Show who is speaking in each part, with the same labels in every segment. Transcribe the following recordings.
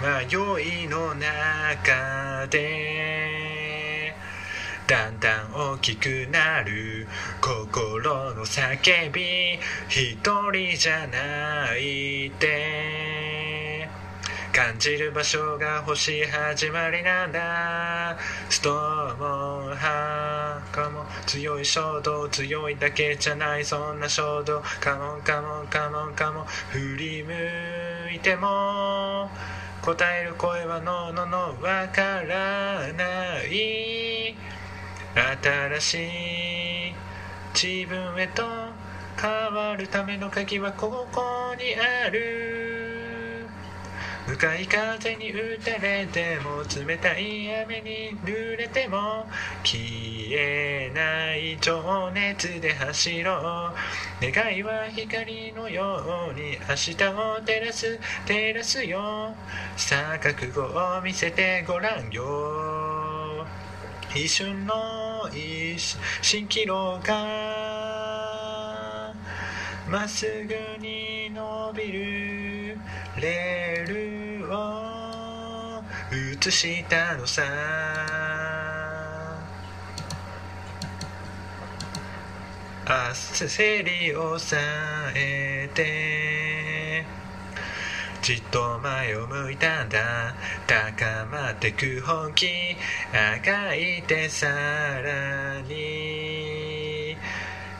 Speaker 1: 迷いの中でだんだん大きくなる心の叫び一人じゃないって。感じる場所が欲しい始まりなんだ。ストーもハーかも強い衝動強いだけじゃないそんな衝動。カモンカモンカモンカモン振り向いても答える声はノーノーノーわからない。新しい自分へと変わるための鍵はここにある。向かい風に打たれても冷たい雨に濡れても消えない情熱で走ろう。願いは光のように明日を照らす照らすよ。さあ覚悟を見せてごらんよ。一瞬の一蜃気楼がまっすぐに伸びる。レ映したのさ焦りを抑えてじっと前を向いたんだ高まってく本気あがいてさらに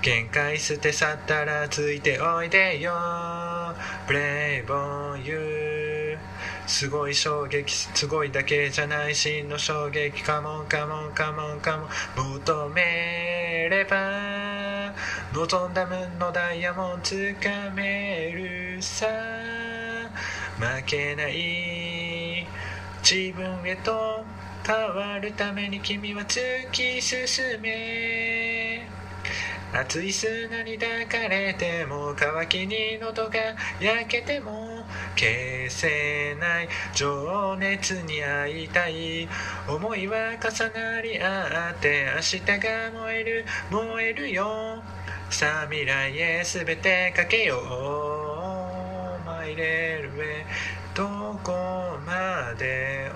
Speaker 1: 限界捨て去ったらついておいでよブレイボンユーすごい衝撃すごいだけじゃない真の衝撃。カモンカモンカモン。カモン求めれば望んだ分のダイヤモンつかめるさ。負けない自分へと変わるために君は突き進め。熱い砂に抱かれても乾きに喉が焼けても消せない情熱に会いたい。思いは重なり合って明日が燃える。燃えるよ。さあ未来へ全てかけよう。マイレールへどこまで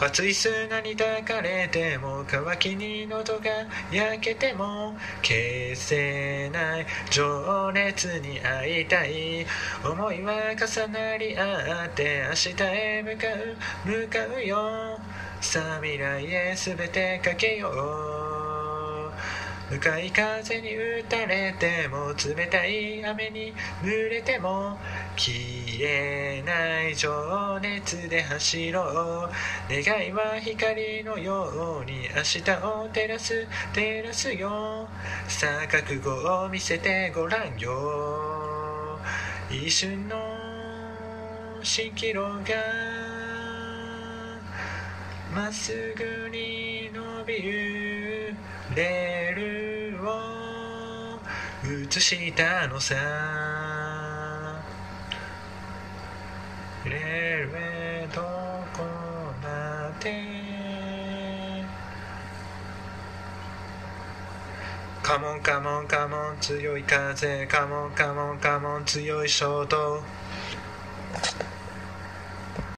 Speaker 1: 熱い砂に抱かれても乾きに喉が焼けても消せない情熱に会いたい。思いは重なり合って明日へ向かう。向かうよ。さあ未来へ全てかけよう。向かい風に打たれても冷たい雨に濡れても消えない情熱で走ろう願いは光のように明日を照らす照らすよさあ覚悟を見せてごらんよ一瞬の蜃気楼がまっすぐに伸びるレールを映したのさ。レールへどこまで？カモンカモンカモン強い風。カモンカモンカモン強い衝動。